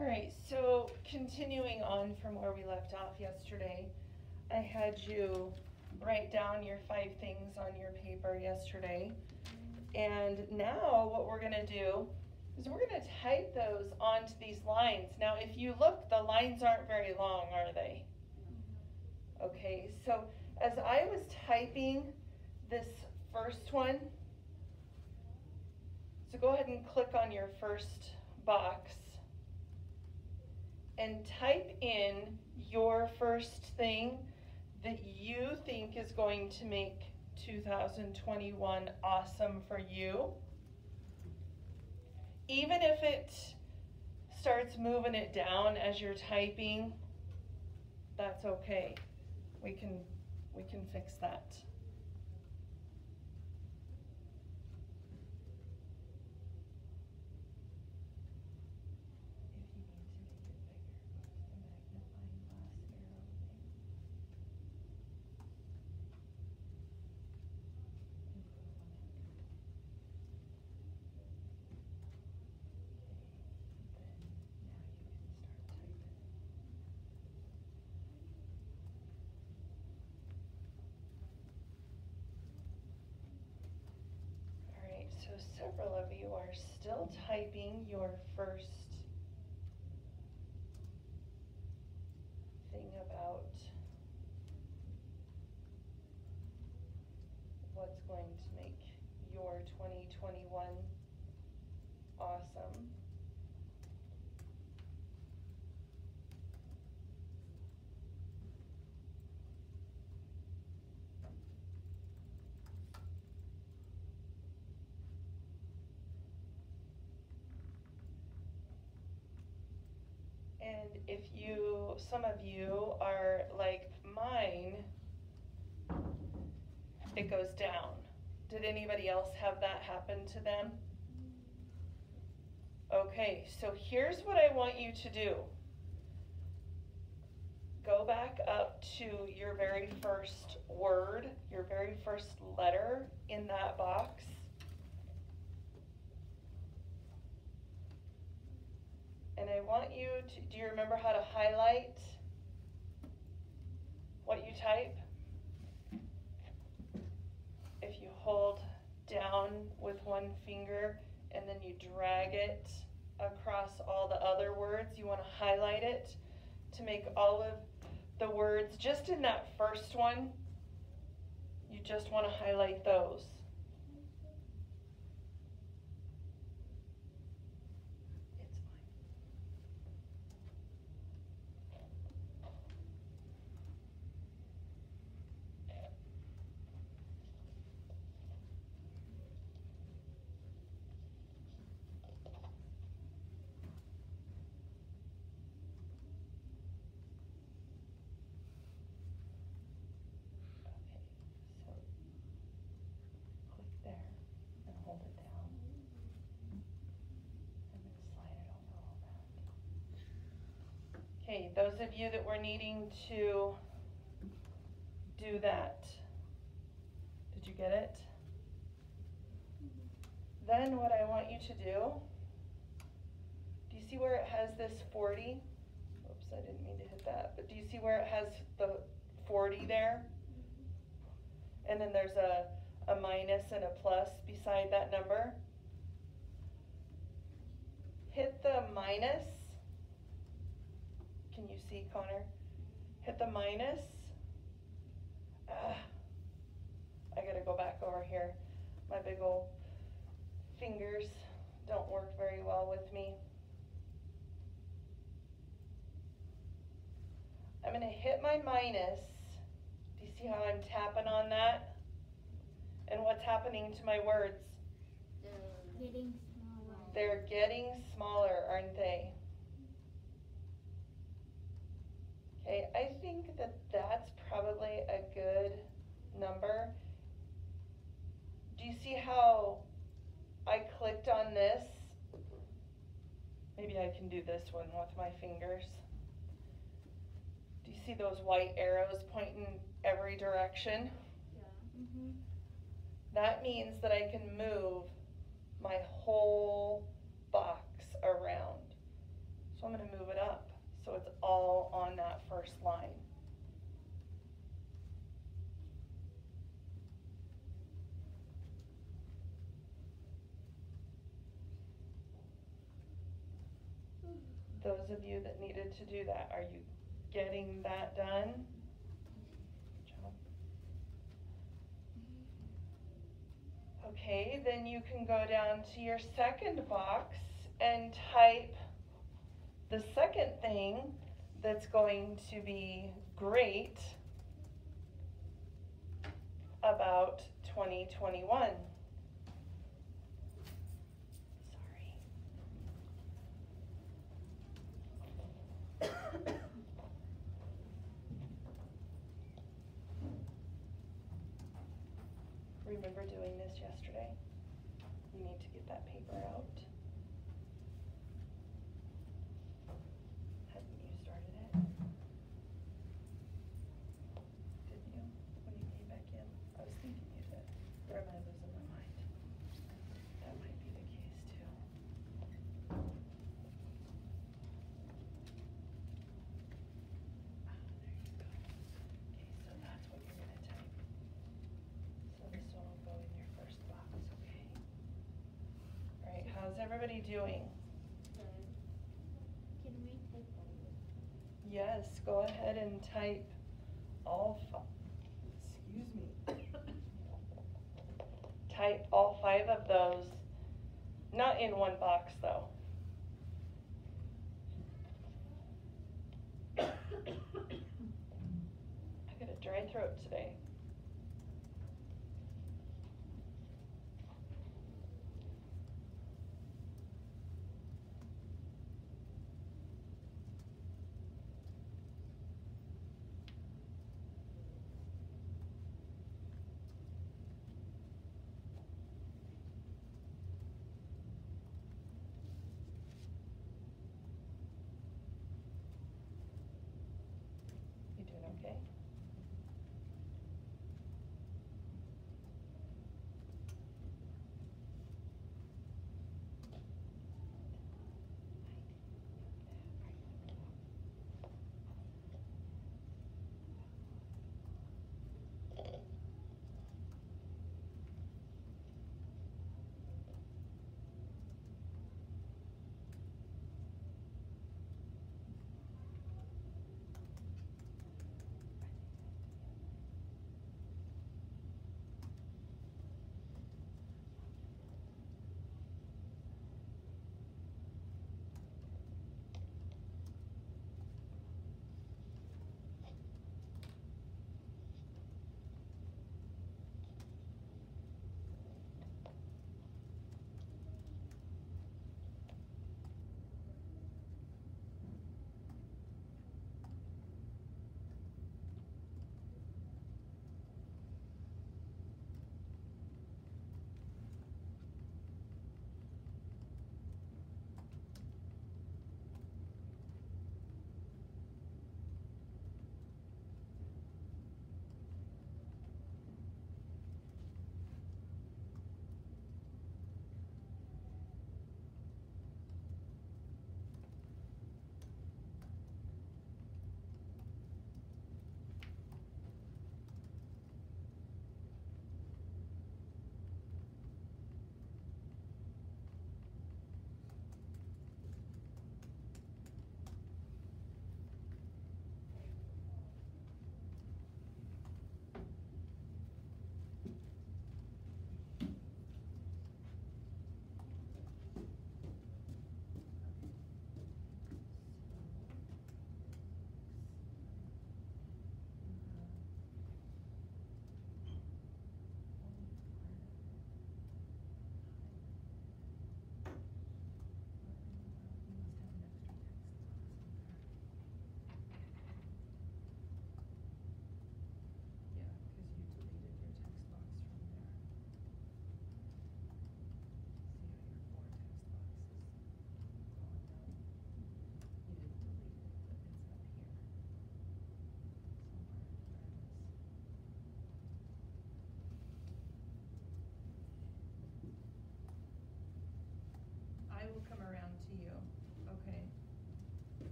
All right, so continuing on from where we left off yesterday, I had you write down your five things on your paper yesterday. And now what we're gonna do is we're gonna type those onto these lines. Now, if you look, the lines aren't very long, are they? Okay, so as I was typing this first one, so go ahead and click on your first box and type in your first thing that you think is going to make 2021 awesome for you. Even if it starts moving it down as you're typing, that's okay. We can we can fix that. Several of you are still typing your first thing about what's going to make your 2021 awesome. And if you, some of you are like mine, it goes down. Did anybody else have that happen to them? Okay, so here's what I want you to do. Go back up to your very first word, your very first letter in that box. And I want you to, do you remember how to highlight what you type? If you hold down with one finger and then you drag it across all the other words, you want to highlight it to make all of the words just in that first one, you just want to highlight those. Those of you that were needing to do that, did you get it? Then what I want you to do, do you see where it has this 40? Oops, I didn't mean to hit that, but do you see where it has the 40 there? And then there's a, a minus and a plus beside that number. Hit the minus can you see, Connor? Hit the minus. Ah, I gotta go back over here. My big old fingers don't work very well with me. I'm gonna hit my minus. Do you see how I'm tapping on that? And what's happening to my words? They're getting smaller. They're getting smaller, aren't they? Okay, I think that that's probably a good number. Do you see how I clicked on this? Maybe I can do this one with my fingers. Do you see those white arrows pointing every direction? Yeah. Mm -hmm. That means that I can move my whole box around. So So I'm gonna move it up, so it's all on that first line. Those of you that needed to do that, are you getting that done? Okay, then you can go down to your second box and type the second thing that's going to be great about 2021. Sorry. Remember doing this yesterday? You need to get that paper out. Hadn't you started it? Didn't you, when you came back in? I was thinking you did, or am I losing my mind? That might be the case too. Ah, there you go. Okay, so that's what you're gonna type. So this one will go in your first box, okay? Alright, how's everybody doing? Can we over? Yes, go ahead and type all fi- excuse me. Type all five of those, not in one box though.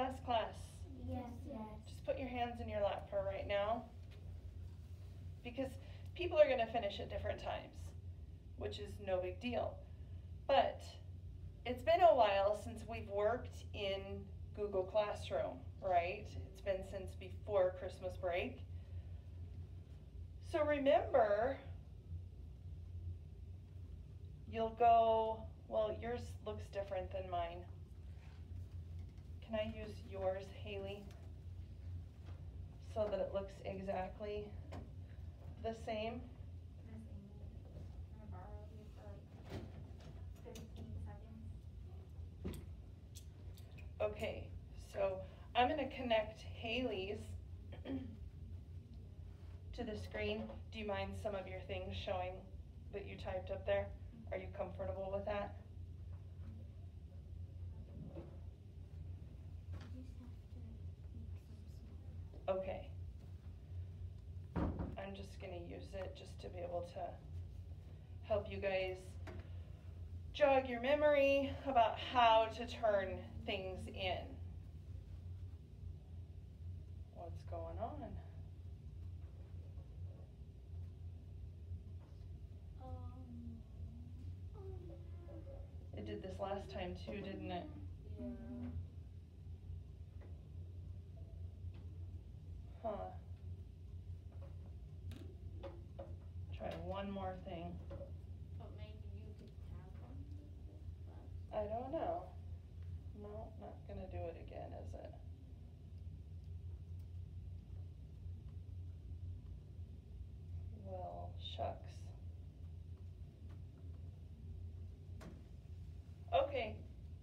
Class, class. Yes, yes. Just put your hands in your lap for right now. Because people are going to finish at different times, which is no big deal. But it's been a while since we've worked in Google Classroom, right? It's been since before Christmas break. So remember, you'll go, well, yours looks different than mine. Can I use yours, Haley? So that it looks exactly the same? Okay, so I'm gonna connect Haley's to the screen. Do you mind some of your things showing that you typed up there? Are you comfortable with that? Okay. Just gonna use it just to be able to help you guys jog your memory about how to turn things in. What's going on? Um, um. It did this last time too, didn't it? Huh. Try one more thing. I don't know. No, not gonna do it again, is it? Well, shucks. Okay,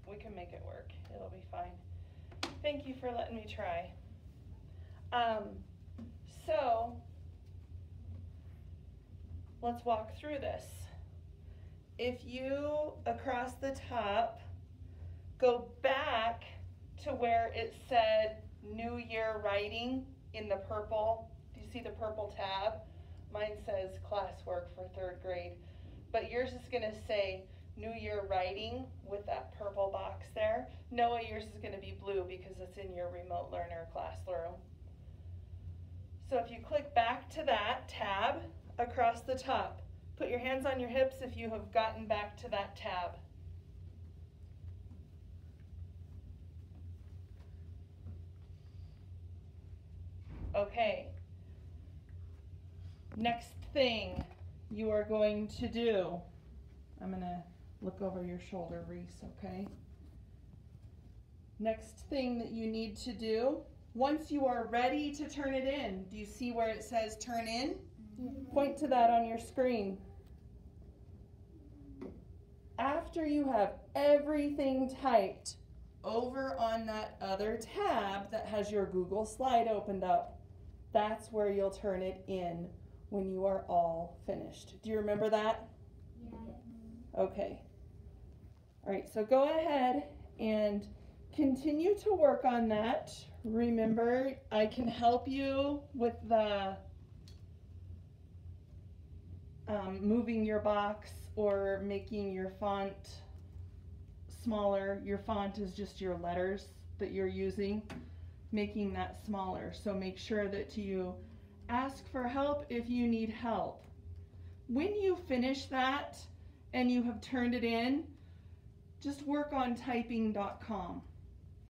we can make it work. It'll be fine. Thank you for letting me try. Um, so, let's walk through this. If you, across the top, go back to where it said New Year Writing in the purple, do you see the purple tab? Mine says classwork for third grade, but yours is gonna say New Year Writing with that purple box there. Noah, yours is gonna be blue because it's in your remote learner classroom. So if you click back to that tab across the top, put your hands on your hips if you have gotten back to that tab. Okay. Next thing you are going to do, I'm going to look over your shoulder, Reese, okay? Next thing that you need to do, once you are ready to turn it in, do you see where it says turn in? Mm-hmm. Point to that on your screen. After you have everything typed over on that other tab that has your Google slide opened up, that's where you'll turn it in when you are all finished. Do you remember that? Yeah. Okay. All right, so go ahead and continue to work on that. Remember, I can help you with the um, moving your box or making your font smaller. Your font is just your letters that you're using, making that smaller. So make sure that you ask for help if you need help. When you finish that and you have turned it in, just work on typing.com.